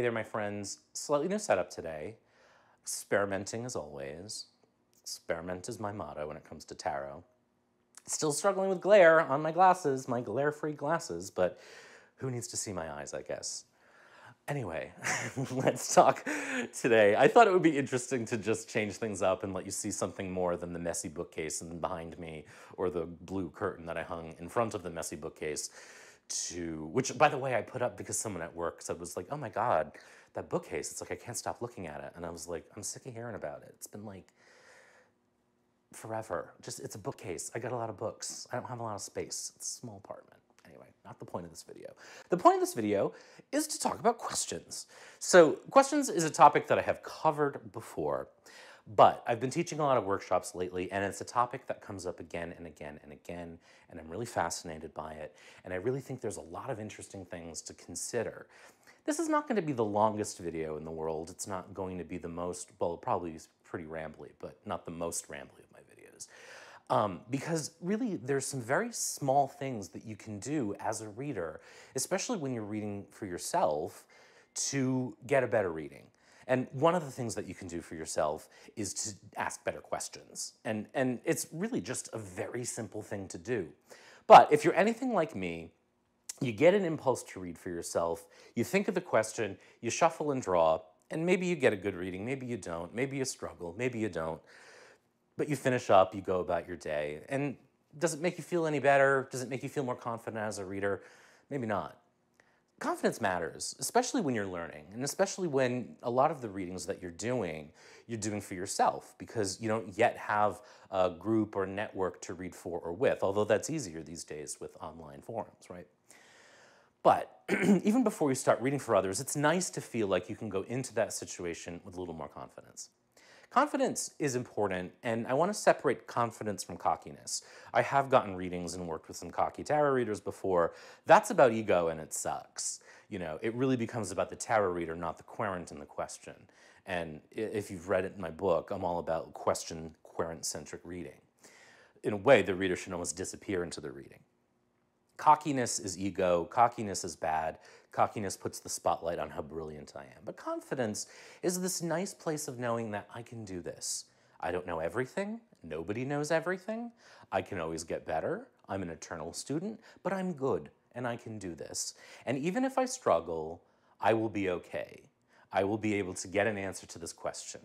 Hey there, my friends. Slightly new setup today. Experimenting as always. Experiment is my motto when it comes to tarot. Still struggling with glare on my glasses, my glare free glasses, but who needs to see my eyes, I guess. Anyway, let's talk today. I thought it would be interesting to just change things up and let you see something more than the messy bookcase and behind me or the blue curtain that I hung in front of the messy bookcase to, which by the way, I put up because someone at work said was like, oh my God, that bookcase, it's like, I can't stop looking at it. And I was like, I'm sick of hearing about it. It's been like forever. Just, it's a bookcase. I got a lot of books. I don't have a lot of space. It's a small apartment. Anyway, not the point of this video. The point of this video is to talk about questions. So questions is a topic that I have covered before, but I've been teaching a lot of workshops lately, and it's a topic that comes up again and again and again, and I'm really fascinated by it, and I really think there's a lot of interesting things to consider. This is not going to be the longest video in the world. It's not going to be the most, well, probably pretty rambly, but not the most rambly of my videos. Um, because really, there's some very small things that you can do as a reader, especially when you're reading for yourself, to get a better reading. And one of the things that you can do for yourself is to ask better questions. And, and it's really just a very simple thing to do. But if you're anything like me, you get an impulse to read for yourself, you think of the question, you shuffle and draw, and maybe you get a good reading, maybe you don't, maybe you struggle, maybe you don't. But you finish up, you go about your day. And does it make you feel any better? Does it make you feel more confident as a reader? Maybe not. Confidence matters, especially when you're learning, and especially when a lot of the readings that you're doing, you're doing for yourself because you don't yet have a group or network to read for or with, although that's easier these days with online forums, right? But even before you start reading for others, it's nice to feel like you can go into that situation with a little more confidence. Confidence is important, and I want to separate confidence from cockiness. I have gotten readings and worked with some cocky tarot readers before. That's about ego, and it sucks. You know, it really becomes about the tarot reader, not the querent in the question. And if you've read it in my book, I'm all about question, querent-centric reading. In a way, the reader should almost disappear into the reading. Cockiness is ego, cockiness is bad, cockiness puts the spotlight on how brilliant I am. But confidence is this nice place of knowing that I can do this. I don't know everything, nobody knows everything, I can always get better, I'm an eternal student, but I'm good and I can do this. And even if I struggle, I will be okay. I will be able to get an answer to this question.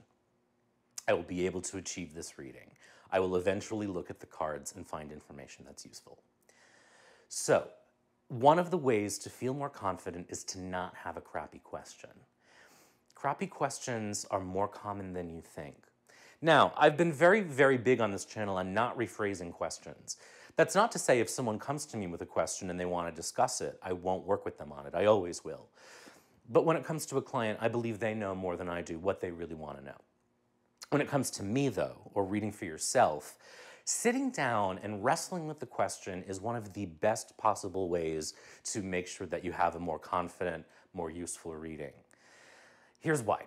I will be able to achieve this reading. I will eventually look at the cards and find information that's useful. So, one of the ways to feel more confident is to not have a crappy question. Crappy questions are more common than you think. Now, I've been very, very big on this channel on not rephrasing questions. That's not to say if someone comes to me with a question and they want to discuss it, I won't work with them on it. I always will. But when it comes to a client, I believe they know more than I do what they really want to know. When it comes to me, though, or reading for yourself, Sitting down and wrestling with the question is one of the best possible ways to make sure that you have a more confident, more useful reading. Here's why.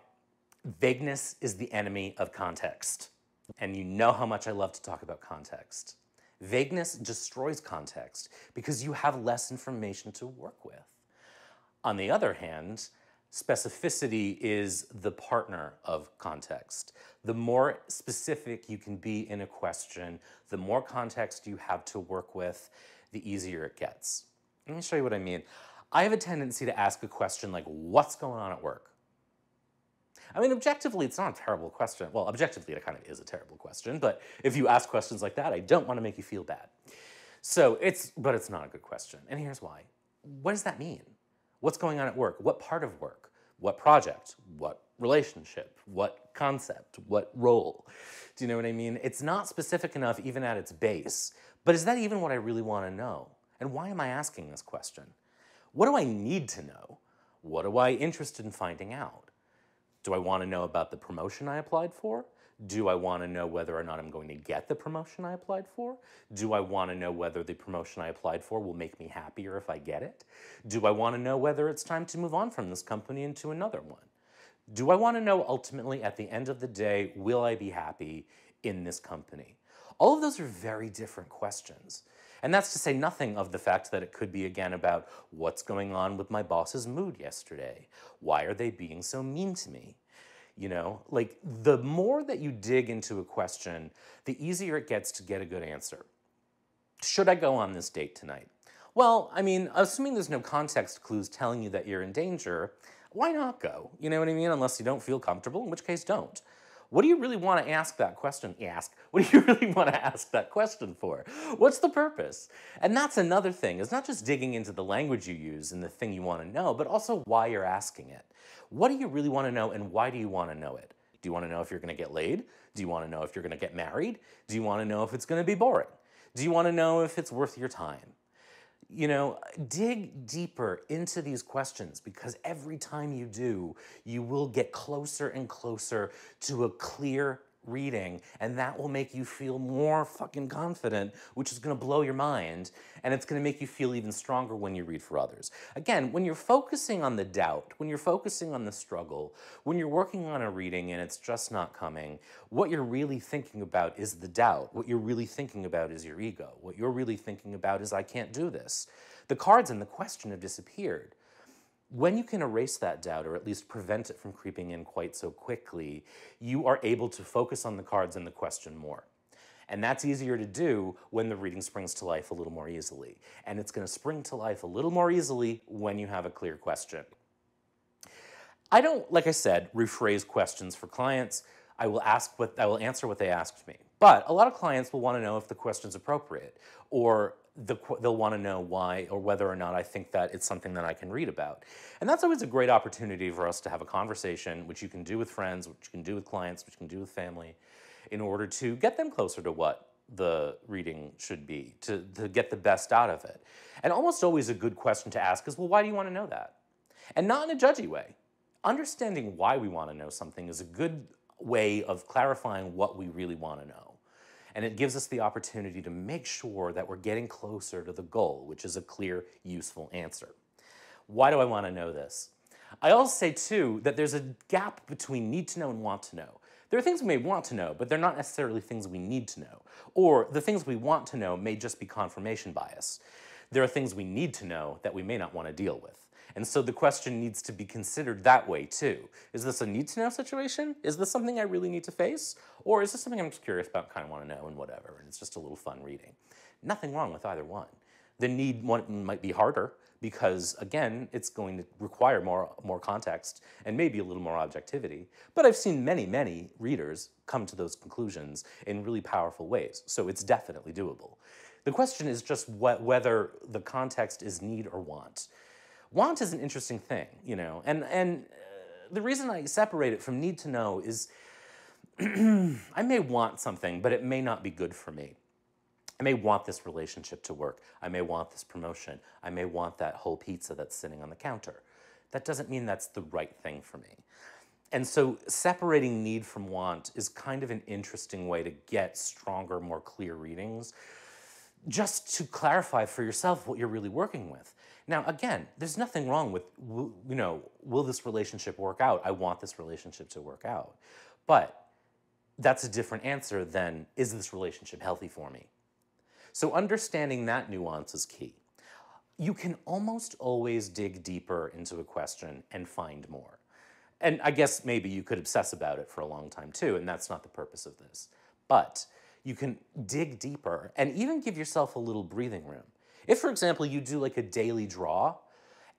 Vagueness is the enemy of context. And you know how much I love to talk about context. Vagueness destroys context because you have less information to work with. On the other hand, Specificity is the partner of context. The more specific you can be in a question, the more context you have to work with, the easier it gets. Let me show you what I mean. I have a tendency to ask a question like, what's going on at work? I mean, objectively, it's not a terrible question. Well, objectively, it kind of is a terrible question, but if you ask questions like that, I don't want to make you feel bad. So it's, but it's not a good question. And here's why. What does that mean? What's going on at work? What part of work? What project? What relationship? What concept? What role? Do you know what I mean? It's not specific enough even at its base. But is that even what I really want to know? And why am I asking this question? What do I need to know? What am I interested in finding out? Do I want to know about the promotion I applied for? Do I want to know whether or not I'm going to get the promotion I applied for? Do I want to know whether the promotion I applied for will make me happier if I get it? Do I want to know whether it's time to move on from this company into another one? Do I want to know ultimately at the end of the day, will I be happy in this company? All of those are very different questions. And that's to say nothing of the fact that it could be again about what's going on with my boss's mood yesterday. Why are they being so mean to me? You know, like the more that you dig into a question, the easier it gets to get a good answer. Should I go on this date tonight? Well, I mean, assuming there's no context clues telling you that you're in danger, why not go? You know what I mean? Unless you don't feel comfortable, in which case don't. What do you really want to ask that question? Ask. What do you really want to ask that question for? What's the purpose? And that's another thing. It's not just digging into the language you use and the thing you want to know, but also why you're asking it. What do you really want to know and why do you want to know it? Do you want to know if you're going to get laid? Do you want to know if you're going to get married? Do you want to know if it's going to be boring? Do you want to know if it's worth your time? You know, dig deeper into these questions because every time you do, you will get closer and closer to a clear reading, and that will make you feel more fucking confident, which is gonna blow your mind, and it's gonna make you feel even stronger when you read for others. Again, when you're focusing on the doubt, when you're focusing on the struggle, when you're working on a reading and it's just not coming, what you're really thinking about is the doubt. What you're really thinking about is your ego. What you're really thinking about is, I can't do this. The cards and the question have disappeared. When you can erase that doubt, or at least prevent it from creeping in quite so quickly, you are able to focus on the cards and the question more. And that's easier to do when the reading springs to life a little more easily. And it's going to spring to life a little more easily when you have a clear question. I don't, like I said, rephrase questions for clients. I will ask what I will answer what they asked me. But a lot of clients will want to know if the question's appropriate or the, they'll want to know why or whether or not I think that it's something that I can read about. And that's always a great opportunity for us to have a conversation, which you can do with friends, which you can do with clients, which you can do with family, in order to get them closer to what the reading should be, to, to get the best out of it. And almost always a good question to ask is, well, why do you want to know that? And not in a judgy way. Understanding why we want to know something is a good way of clarifying what we really want to know. And it gives us the opportunity to make sure that we're getting closer to the goal, which is a clear, useful answer. Why do I want to know this? I also say, too, that there's a gap between need to know and want to know. There are things we may want to know, but they're not necessarily things we need to know. Or the things we want to know may just be confirmation bias. There are things we need to know that we may not want to deal with. And so the question needs to be considered that way too. Is this a need to know situation? Is this something I really need to face? Or is this something I'm just curious about, kind of want to know and whatever, and it's just a little fun reading? Nothing wrong with either one. The need one might be harder because again, it's going to require more, more context and maybe a little more objectivity. But I've seen many, many readers come to those conclusions in really powerful ways. So it's definitely doable. The question is just wh whether the context is need or want. Want is an interesting thing, you know, and, and uh, the reason I separate it from need to know is I may want something, but it may not be good for me. I may want this relationship to work. I may want this promotion. I may want that whole pizza that's sitting on the counter. That doesn't mean that's the right thing for me. And so separating need from want is kind of an interesting way to get stronger, more clear readings, just to clarify for yourself what you're really working with. Now, again, there's nothing wrong with, you know, will this relationship work out? I want this relationship to work out. But that's a different answer than, is this relationship healthy for me? So understanding that nuance is key. You can almost always dig deeper into a question and find more. And I guess maybe you could obsess about it for a long time too, and that's not the purpose of this. But you can dig deeper and even give yourself a little breathing room. If, for example, you do like a daily draw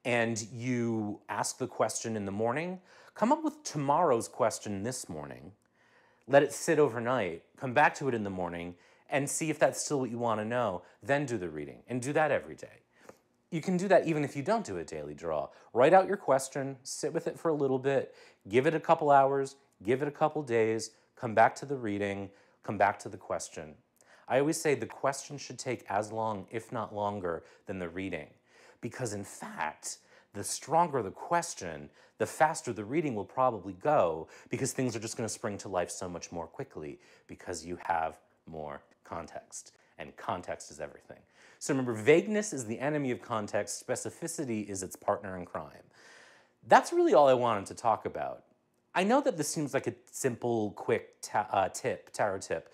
and you ask the question in the morning, come up with tomorrow's question this morning, let it sit overnight, come back to it in the morning, and see if that's still what you want to know. Then do the reading, and do that every day. You can do that even if you don't do a daily draw. Write out your question, sit with it for a little bit, give it a couple hours, give it a couple days, come back to the reading, come back to the question, I always say the question should take as long, if not longer, than the reading. Because in fact, the stronger the question, the faster the reading will probably go because things are just going to spring to life so much more quickly because you have more context. And context is everything. So remember, vagueness is the enemy of context, specificity is its partner in crime. That's really all I wanted to talk about. I know that this seems like a simple, quick ta uh, tip, tarot tip,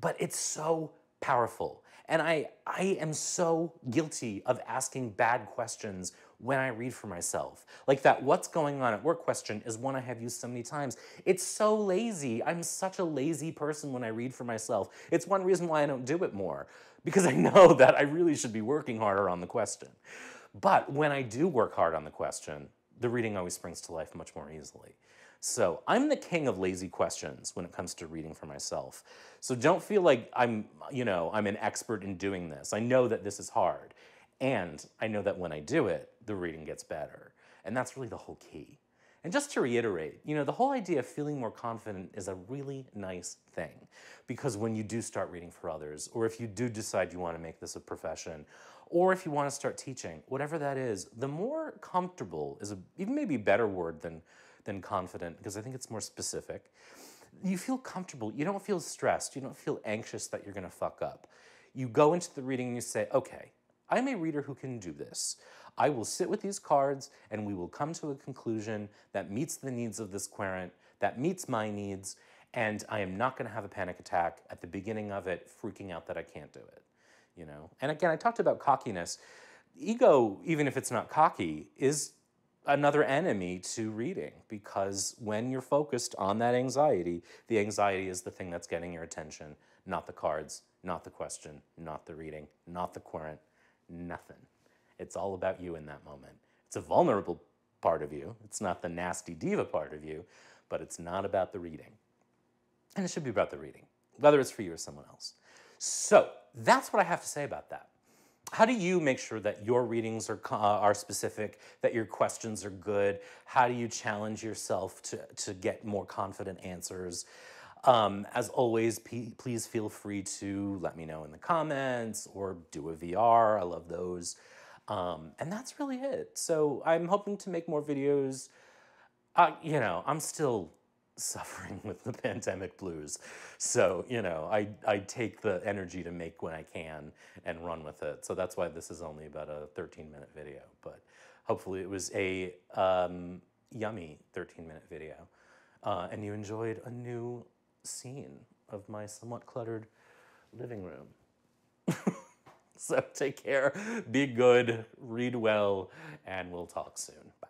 but it's so powerful. And I, I am so guilty of asking bad questions when I read for myself. Like that what's going on at work question is one I have used so many times. It's so lazy. I'm such a lazy person when I read for myself. It's one reason why I don't do it more because I know that I really should be working harder on the question. But when I do work hard on the question, the reading always springs to life much more easily. So I'm the king of lazy questions when it comes to reading for myself. So don't feel like I'm, you know, I'm an expert in doing this. I know that this is hard. And I know that when I do it, the reading gets better. And that's really the whole key. And just to reiterate, you know, the whole idea of feeling more confident is a really nice thing because when you do start reading for others, or if you do decide you want to make this a profession, or if you want to start teaching, whatever that is, the more comfortable is a, even maybe a better word than, than confident because I think it's more specific. You feel comfortable. You don't feel stressed. You don't feel anxious that you're going to fuck up. You go into the reading and you say, okay, I'm a reader who can do this. I will sit with these cards and we will come to a conclusion that meets the needs of this querent, that meets my needs, and I am not going to have a panic attack at the beginning of it, freaking out that I can't do it. You know, and again, I talked about cockiness. Ego, even if it's not cocky, is another enemy to reading because when you're focused on that anxiety, the anxiety is the thing that's getting your attention, not the cards, not the question, not the reading, not the querent, nothing. It's all about you in that moment. It's a vulnerable part of you. It's not the nasty diva part of you, but it's not about the reading. And it should be about the reading, whether it's for you or someone else. So that's what I have to say about that. How do you make sure that your readings are, uh, are specific, that your questions are good? How do you challenge yourself to, to get more confident answers? Um, as always, please feel free to let me know in the comments or do a VR. I love those. Um, and that's really it. So I'm hoping to make more videos. Uh, you know, I'm still suffering with the pandemic blues. So, you know, I, I take the energy to make when I can and run with it. So that's why this is only about a 13 minute video. But hopefully it was a um, yummy 13 minute video. Uh, and you enjoyed a new scene of my somewhat cluttered living room. so take care, be good, read well, and we'll talk soon. Bye.